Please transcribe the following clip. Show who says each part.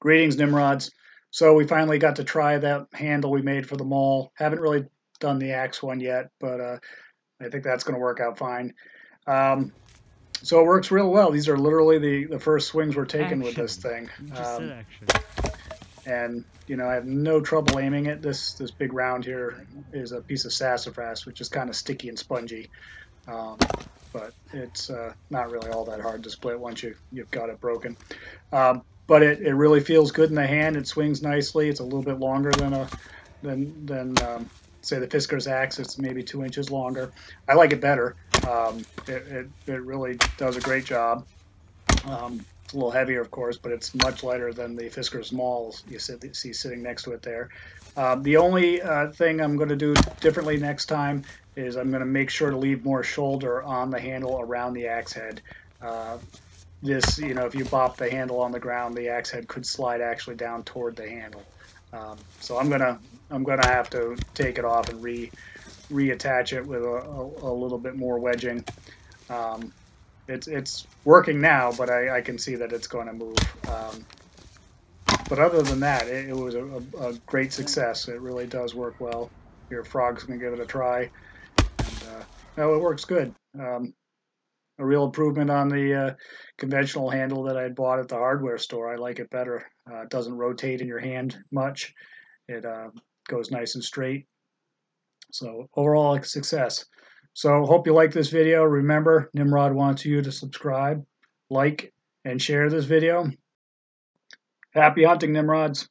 Speaker 1: Greetings, Nimrods. So we finally got to try that handle we made for the Maul. Haven't really done the axe one yet, but uh, I think that's going to work out fine. Um, so it works real well. These are literally the, the first swings we're taking action. with this thing. Um, and you know I have no trouble aiming it. This this big round here is a piece of sassafras, which is kind of sticky and spongy. Um, but it's uh, not really all that hard to split once you, you've got it broken. But it, it really feels good in the hand. It swings nicely. It's a little bit longer than a than than um, say the Fiskars axe. It's maybe two inches longer. I like it better. Um, it, it, it really does a great job. Um, it's a little heavier, of course, but it's much lighter than the Fiskars Mauls you see sitting next to it there. Um, the only uh, thing I'm going to do differently next time is I'm going to make sure to leave more shoulder on the handle around the axe head. Uh, this, you know, if you bop the handle on the ground, the axe head could slide actually down toward the handle. Um, so I'm gonna I'm gonna have to take it off and re reattach it with a, a, a little bit more wedging. Um, it's it's working now, but I, I, can see that it's going to move. Um, but other than that, it, it was a, a, great success. It really does work well. Your frog's to give it a try. And, uh, no, it works good. Um, a real improvement on the uh, conventional handle that I had bought at the hardware store. I like it better. Uh, it doesn't rotate in your hand much. It uh, goes nice and straight. So overall, a success. So hope you like this video. Remember, Nimrod wants you to subscribe, like, and share this video. Happy hunting, Nimrods.